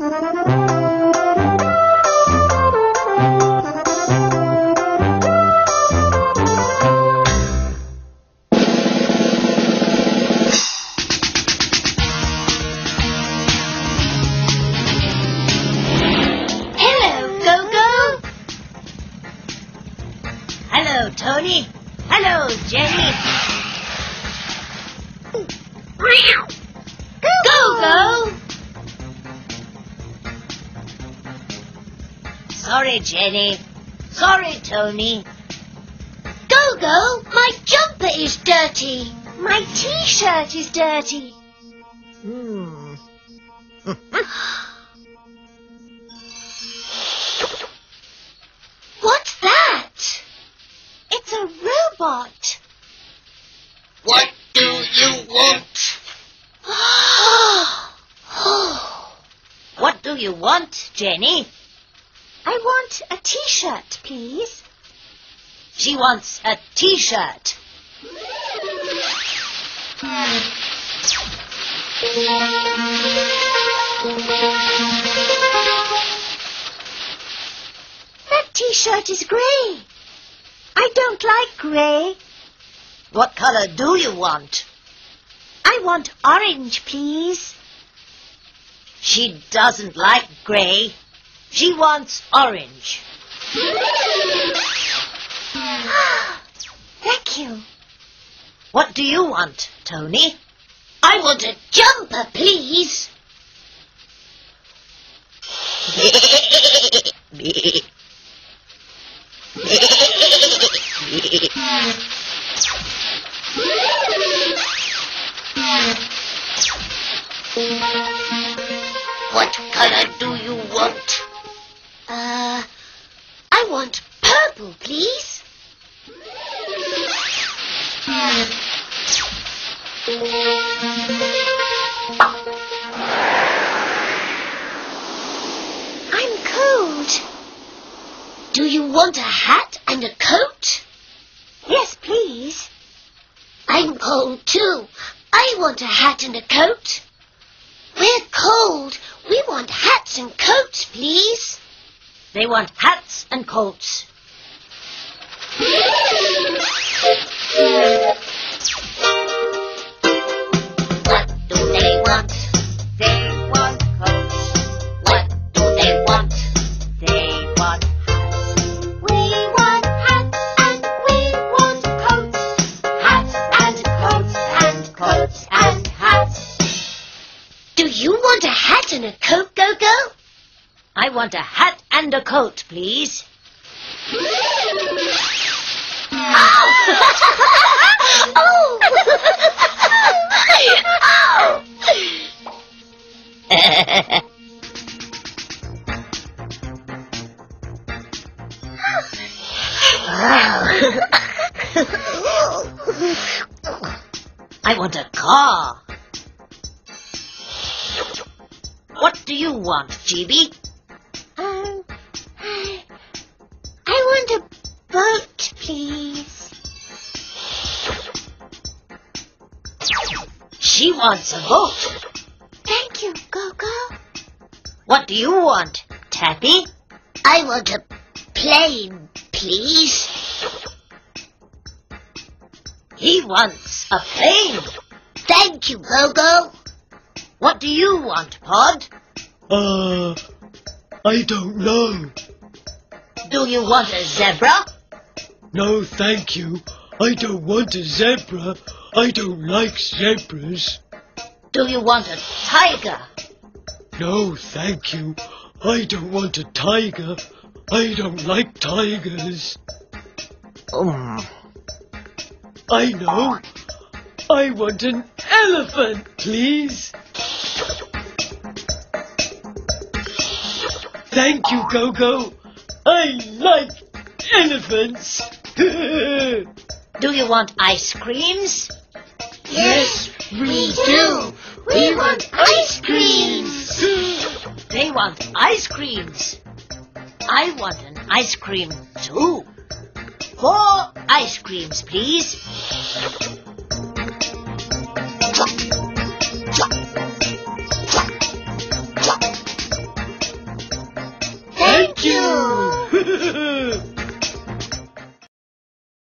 Hello, Gogo. Hello, Tony. Hello, Jenny. Gogo. Sorry, Jenny. Sorry, Tony. Gogo, my jumper is dirty. My t-shirt is dirty. Hmm. What's that? It's a robot. What do you want? What do you want, Jenny? I want a t-shirt, please. She wants a t-shirt. That t-shirt is grey. I don't like grey. What color do you want? I want orange, please. She doesn't like grey. She wants orange. Thank you. What do you want, Tony? I want a jumper, please. purple, please. I'm cold. Do you want a hat and a coat? Yes, please. I'm cold too. I want a hat and a coat. We're cold. We want hats and coats, please. They want hats and coats. I want a hat and a coat, please. I want a car. What do you want, GB? Um, I want a boat, please. She wants a boat. Thank you, Gogo. What do you want, Tappy? I want a plane, please. He wants a plane. Thank you, Gogo. What do you want, Pod? Uh, I don't know. Do you want a zebra? No, thank you. I don't want a zebra. I don't like zebras. Do you want a tiger? No, thank you. I don't want a tiger. I don't like tigers. Um, I know. I want an elephant, please. Thank you, Gogo. I like elephants. do you want ice creams? yes, We do. We want ice creams. They want ice creams. I want an ice cream too. Four ice creams, please.